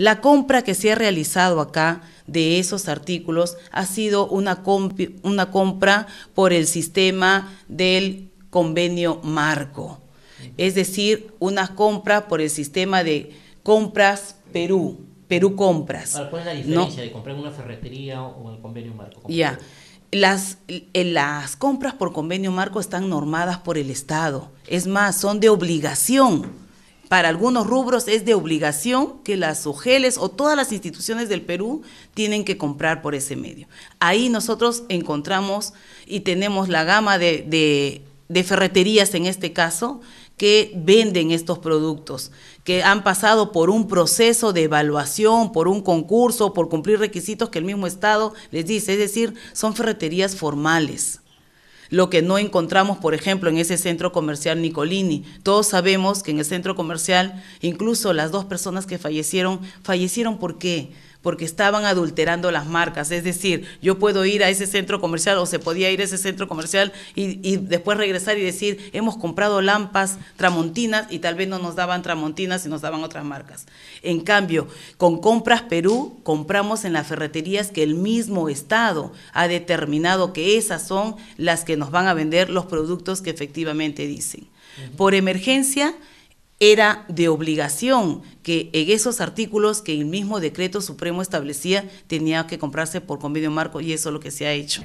La compra que se ha realizado acá de esos artículos ha sido una, una compra por el sistema del convenio marco, es decir, una compra por el sistema de compras Perú, Perú Compras. ¿Cuál es la diferencia de comprar en una ferretería o en el convenio marco? Ya. Las, las compras por convenio marco están normadas por el Estado. Es más, son de obligación. Para algunos rubros es de obligación que las OGELES o todas las instituciones del Perú tienen que comprar por ese medio. Ahí nosotros encontramos y tenemos la gama de, ferreterías en este caso que venden estos productos, que han pasado por un proceso de evaluación, por un concurso, por cumplir requisitos que el mismo Estado les dice, es decir, son ferreterías formales. Lo que no encontramos, por ejemplo, en ese centro comercial Nicolini. Todos sabemos que en el centro comercial, incluso las dos personas que fallecieron, fallecieron ¿por qué? Porque estaban adulterando las marcas. Es decir, yo puedo ir a ese centro comercial o se podía ir a ese centro comercial y, después regresar y decir, hemos comprado lampas tramontinas y tal vez no nos daban tramontinas y nos daban otras marcas. En cambio, con Compras Perú compramos en las ferreterías que el mismo Estado ha determinado que esas son las que nos van a vender los productos que efectivamente dicen. Por emergencia, era de obligación que en esos artículos que el mismo decreto supremo establecía tenía que comprarse por convenio marco y eso es lo que se ha hecho.